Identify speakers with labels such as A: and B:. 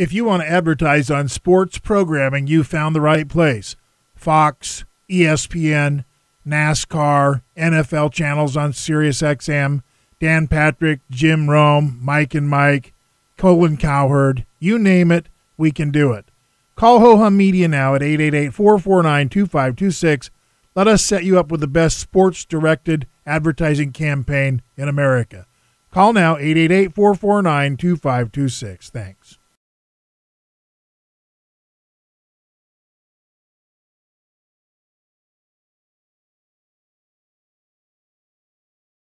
A: If you want to advertise on sports programming, you found the right place. Fox, ESPN, NASCAR, NFL channels on SiriusXM, Dan Patrick, Jim Rome, Mike and Mike, Colin Cowherd, you name it, we can do it. Call Hoham Media now at 888 449 2526. Let us set you up with the best sports directed advertising campaign in America. Call now 888 449 2526. Thanks.